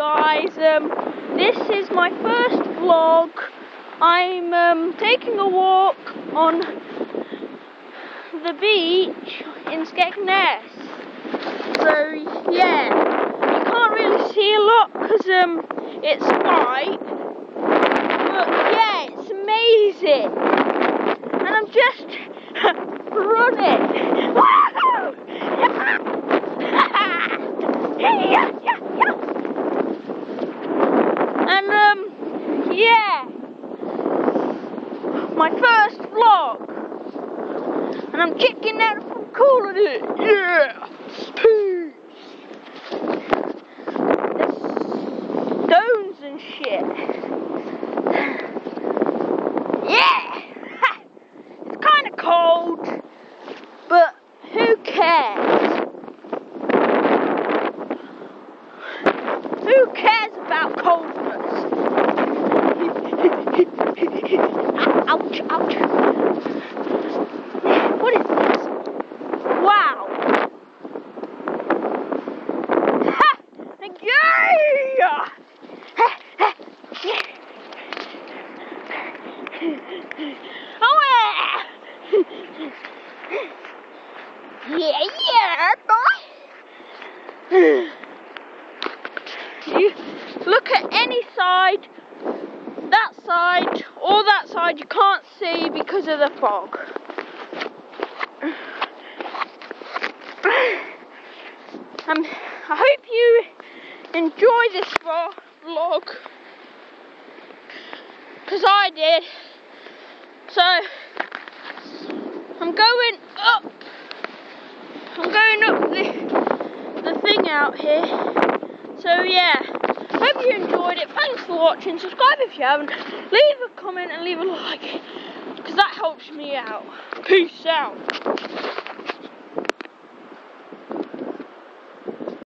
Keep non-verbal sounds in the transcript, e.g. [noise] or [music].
guys, um, this is my first vlog. I'm um, taking a walk on the beach in Skegness. So yeah, you can't really see a lot because um, it's white. But yeah, it's amazing. And I'm just [laughs] running. and [laughs] [laughs] um, yeah, my first vlog, and I'm kicking out from calling it. Yeah, peace. There's stones and shit. Yeah, [laughs] it's kind of cold, but who cares? Who cares about coldness? Oh yeah! Yeah, yeah, boy! you look at any side, that side or that side, you can't see because of the fog. Um, I hope you enjoy this vlog because I did. So I'm going up. I'm going up the the thing out here. So yeah, hope you enjoyed it. Thanks for watching. Subscribe if you haven't. Leave a comment and leave a like because that helps me out. Peace out.